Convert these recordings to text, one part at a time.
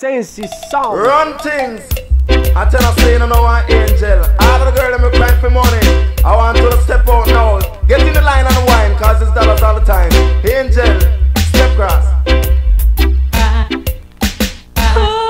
Sensi sound. Run things. I tell her say you know an angel. All of the girl them me crying for money. I want you to step out now. Get in the line and wine, cause it's dollars all the time. Angel, step cross. Oh,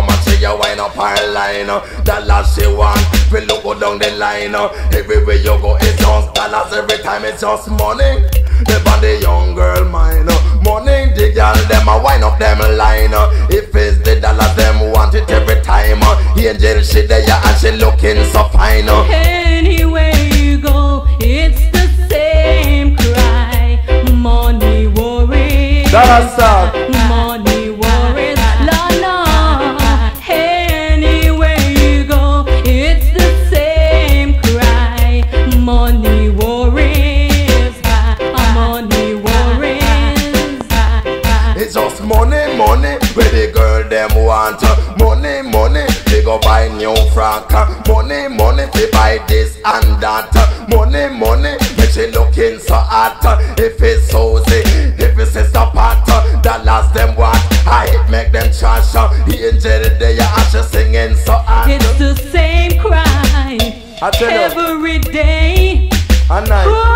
come and she a wine up her line. Dollars she want, we look go down the line. Everywhere you go, it's just dollars. Every time it's just money. The body young girl mine. Money, the girl them a wine up them line. If it's the dollars, them want it every time. Angel she there and she looking so fine. Anywhere you go, it's the same cry. Money worries. Dollar money, money, where the girl them want. uh. Money, money, they go buy new frank. uh. Money, money, they buy this and that. uh. Money, money, make she looking so hot. If it's Susie, if it's Sister Pat, uh, dollars them want. I make them trash. Angel there and she singing so hot. It's the same cry. I tell you. Every day. And night.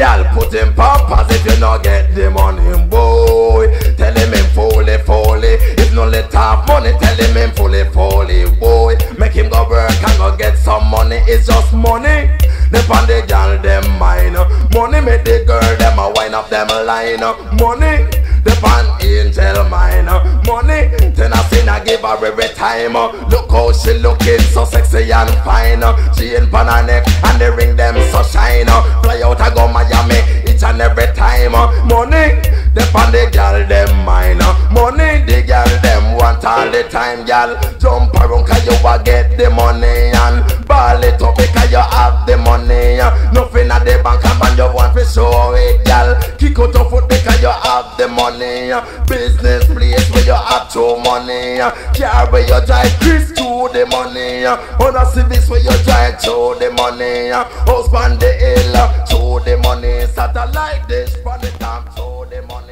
Girl, put him pampers if you not get the money, boy. Tell him him fully, fully. If no let have money, tell him him fully, fully, boy. Make him go work and go get some money. It's just money. On the girl them mine. Money make the girl them a wind up them line. Up. Money. Pan angel mine Money I give her every time. Uh, look how she looking so sexy and fine. Uh, she in pan her neck and the ring them so shine. Uh, fly out I go Miami each and every time. Money pan the girl them mine. Money the girl them want all the time girl Jump around cause you a get the money And ball it up because you have the money. Nothing at the bank and you want to show it girl Kick out your foot because you have the money. Business place where you have to money. Car where you drive Chris to the money. Honda Civics where you drive to the money. Husband the hill to the money. Satellite dish for the top to the money